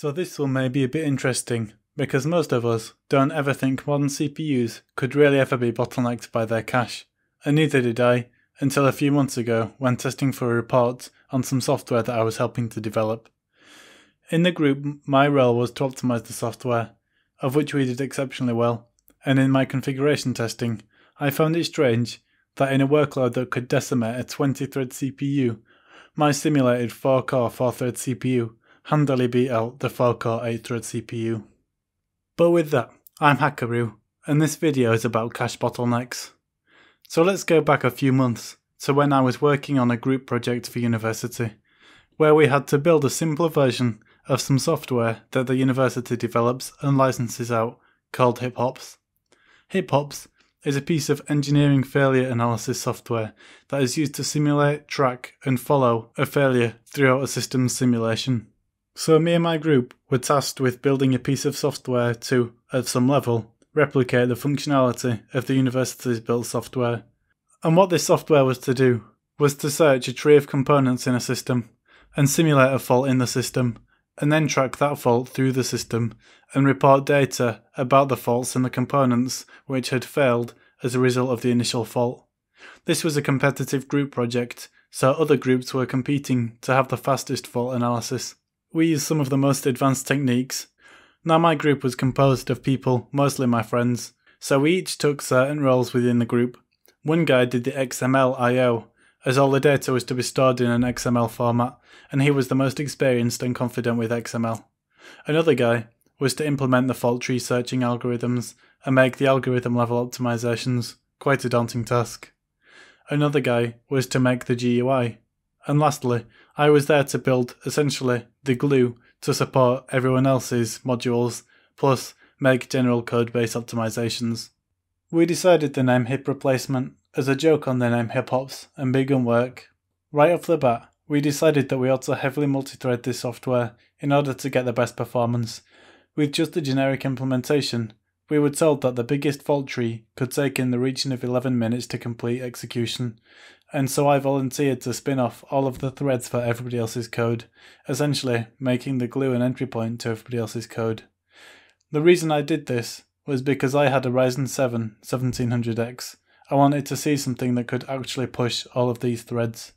So this one may be a bit interesting, because most of us don't ever think modern CPUs could really ever be bottlenecked by their cache, and neither did I until a few months ago when testing for a report on some software that I was helping to develop. In the group, my role was to optimize the software, of which we did exceptionally well, and in my configuration testing, I found it strange that in a workload that could decimate a 20 thread CPU, my simulated 4 core 4 thread CPU handily beat out the 4 core 8 thread CPU. But with that, I'm Hackaroo, and this video is about cache bottlenecks. So let's go back a few months to when I was working on a group project for university, where we had to build a simpler version of some software that the university develops and licenses out called HipHops. HipHops is a piece of engineering failure analysis software that is used to simulate, track, and follow a failure throughout a system's simulation. So, me and my group were tasked with building a piece of software to, at some level, replicate the functionality of the university's built software. And what this software was to do was to search a tree of components in a system and simulate a fault in the system, and then track that fault through the system and report data about the faults in the components which had failed as a result of the initial fault. This was a competitive group project, so other groups were competing to have the fastest fault analysis. We used some of the most advanced techniques. Now, my group was composed of people, mostly my friends, so we each took certain roles within the group. One guy did the XML I.O., as all the data was to be stored in an XML format, and he was the most experienced and confident with XML. Another guy was to implement the fault tree searching algorithms and make the algorithm level optimizations, quite a daunting task. Another guy was to make the GUI. And lastly, I was there to build essentially the glue to support everyone else's modules, plus make general code base optimizations. We decided the name Hip Replacement as a joke on the name Hip Hops and began work. Right off the bat, we decided that we ought to heavily multi-thread this software in order to get the best performance. With just a generic implementation, we were told that the biggest fault tree could take in the region of 11 minutes to complete execution, and so I volunteered to spin off all of the threads for everybody else's code, essentially making the glue an entry point to everybody else's code. The reason I did this was because I had a Ryzen 7 1700X. I wanted to see something that could actually push all of these threads.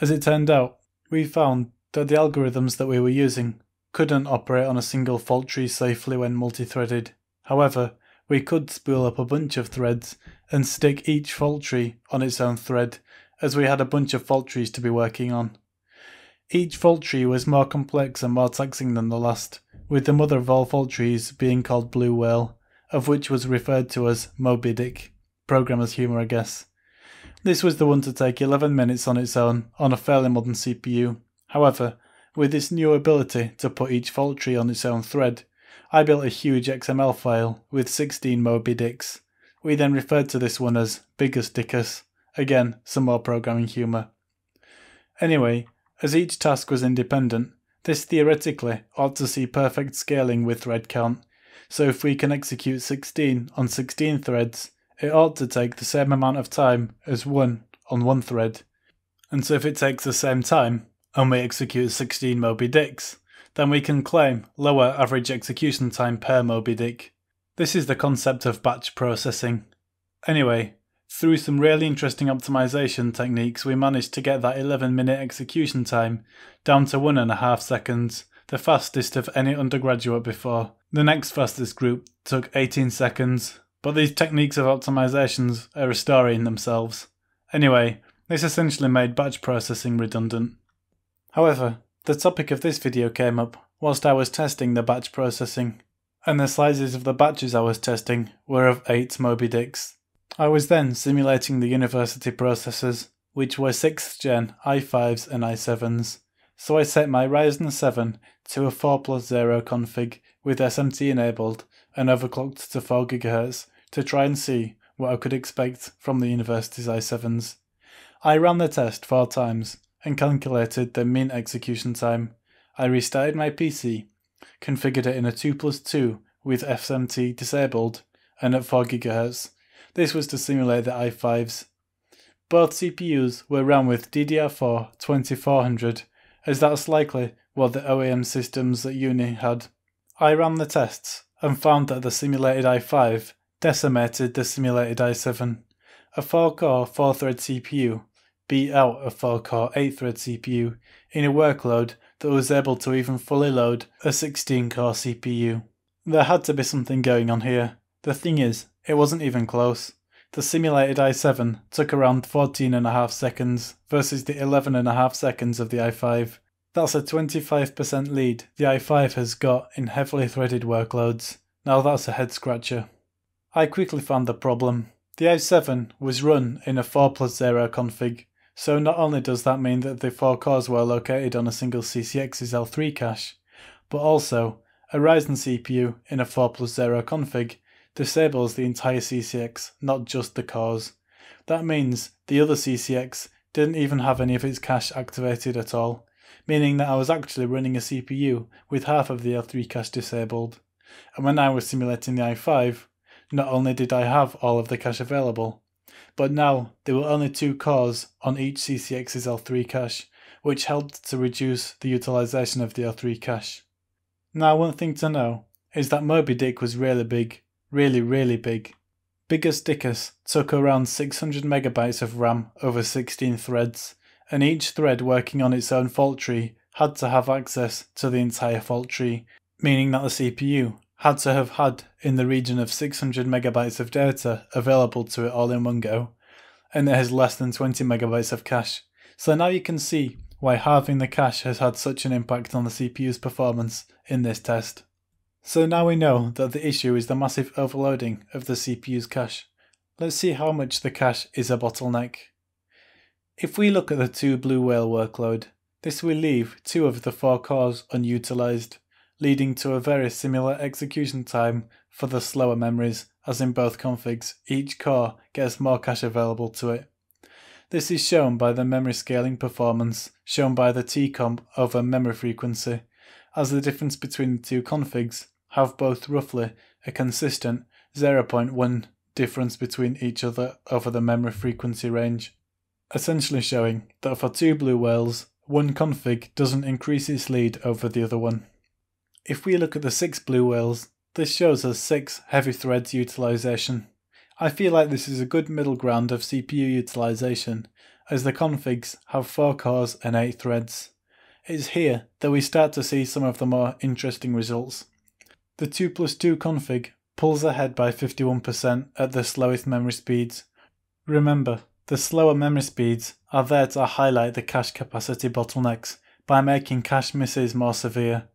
As it turned out, we found that the algorithms that we were using couldn't operate on a single fault tree safely when multi-threaded. However, we could spool up a bunch of threads and stick each fault tree on its own thread, as we had a bunch of fault trees to be working on. Each fault tree was more complex and more taxing than the last, with the mother of all fault trees being called Blue Whale, of which was referred to as Moby Dick. Programmer's humour, I guess. This was the one to take 11 minutes on its own on a fairly modern CPU. However, with this new ability to put each fault tree on its own thread, I built a huge XML file with 16 Moby Dicks. We then referred to this one as Biggus Dickus. Again, some more programming humour. Anyway, as each task was independent, this theoretically ought to see perfect scaling with thread count. So if we can execute 16 on 16 threads, it ought to take the same amount of time as one on one thread. And so if it takes the same time, and we execute 16 Moby Dicks, then we can claim lower average execution time per Moby Dick. This is the concept of batch processing. Anyway, through some really interesting optimization techniques, we managed to get that 11 minute execution time down to one and a half seconds, the fastest of any undergraduate before. The next fastest group took 18 seconds, but these techniques of optimizations are a story in themselves. Anyway, this essentially made batch processing redundant. However, the topic of this video came up whilst I was testing the batch processing, and the sizes of the batches I was testing were of 8 Moby Dicks. I was then simulating the university processors, which were 6th gen i5s and i7s, so I set my Ryzen 7 to a 4 plus 0 config with SMT enabled and overclocked to 4 GHz to try and see what I could expect from the university's i7s. I ran the test four times and calculated the mean execution time. I restarted my PC, configured it in a 2 plus 2 with SMT disabled and at 4 GHz. This was to simulate the i5s. Both CPUs were run with DDR4 2400 as that's likely what the OEM systems at uni had. I ran the tests and found that the simulated i5 decimated the simulated i7. A 4 core 4 thread CPU beat out a 4 core 8 thread CPU in a workload that was able to even fully load a 16 core CPU. There had to be something going on here. The thing is, it wasn't even close. The simulated i7 took around 14.5 seconds versus the 11.5 seconds of the i5. That's a 25% lead the i5 has got in heavily threaded workloads. Now that's a head scratcher. I quickly found the problem. The i7 was run in a 4 plus 0 config, so not only does that mean that the 4 cores were located on a single CCX's L3 cache, but also a Ryzen CPU in a 4 plus 0 config disables the entire CCX, not just the cores. That means the other CCX didn't even have any of its cache activated at all, meaning that I was actually running a CPU with half of the L3 cache disabled. And when I was simulating the i5, not only did I have all of the cache available, but now there were only two cores on each CCX's L3 cache, which helped to reduce the utilization of the L3 cache. Now, one thing to know is that Moby Dick was really big, really, really big. Biggus Dickus took around 600 megabytes of RAM over 16 threads, and each thread working on its own fault tree had to have access to the entire fault tree, meaning that the CPU had to have had in the region of 600 megabytes of data available to it all in one go, and it has less than 20 megabytes of cache. So now you can see why halving the cache has had such an impact on the CPU's performance in this test. So now we know that the issue is the massive overloading of the CPU's cache. Let's see how much the cache is a bottleneck. If we look at the 2 Blue Whale workload, this will leave two of the four cores unutilized, leading to a very similar execution time for the slower memories as in both configs, each core gets more cache available to it. This is shown by the memory scaling performance shown by the TComp over memory frequency, as the difference between the two configs have both roughly a consistent 0.1 difference between each other over the memory frequency range, essentially showing that for two blue whales, one config doesn't increase its lead over the other one. If we look at the six blue whales, this shows us six heavy threads utilization. I feel like this is a good middle ground of CPU utilization, as the configs have 4 cores and 8 threads. It's here that we start to see some of the more interesting results. The 2 plus 2 config pulls ahead by 51% at the slowest memory speeds. Remember, the slower memory speeds are there to highlight the cache capacity bottlenecks by making cache misses more severe,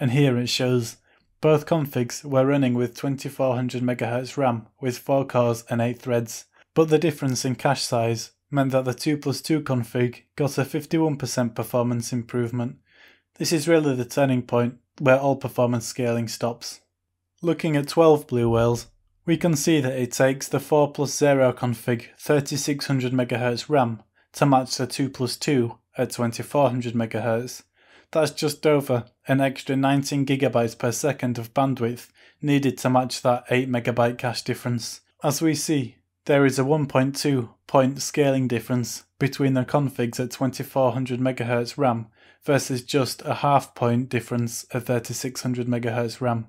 and here it shows both configs were running with 2400 MHz RAM with 4 cores and 8 threads, but the difference in cache size meant that the 2 plus 2 config got a 51% performance improvement. This is really the turning point where all performance scaling stops. Looking at 12 blue whales, we can see that it takes the 4 plus 0 config 3600 MHz RAM to match the 2 plus 2 at 2400 MHz, that's just over an extra 19 gigabytes per second of bandwidth needed to match that 8 megabyte cache difference. As we see, there is a 1.2 point scaling difference between the configs at 2400 MHz RAM versus just a half point difference at 3600 MHz RAM.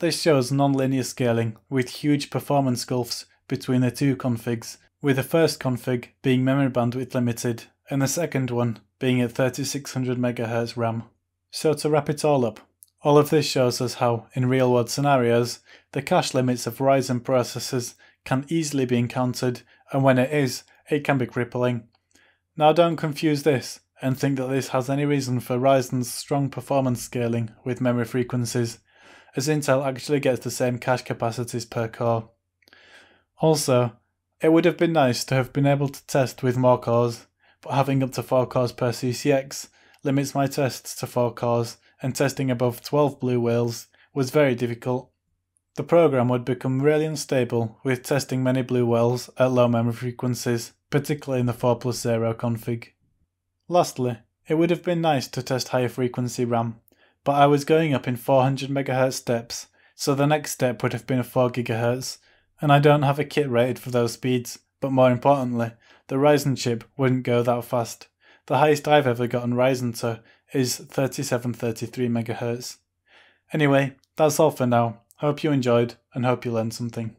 This shows non-linear scaling with huge performance gulfs between the two configs, with the first config being memory bandwidth limited and the second one being at 3600 MHz RAM. So to wrap it all up, all of this shows us how, in real world scenarios, the cache limits of Ryzen processors can easily be encountered, and when it is, it can be crippling. Now don't confuse this and think that this has any reason for Ryzen's strong performance scaling with memory frequencies, as Intel actually gets the same cache capacities per core. Also, it would have been nice to have been able to test with more cores, but having up to 4 cores per CCX limits my tests to 4 cores, and testing above 12 blue whales was very difficult. The program would become really unstable with testing many blue whales at low memory frequencies, particularly in the 4 plus 0 config. Lastly, it would have been nice to test higher frequency RAM, but I was going up in 400 MHz steps, so the next step would have been a 4 GHz, and I don't have a kit rated for those speeds, but more importantly, the Ryzen chip wouldn't go that fast. The highest I've ever gotten Ryzen to is 3733 MHz. Anyway, that's all for now. Hope you enjoyed and hope you learned something.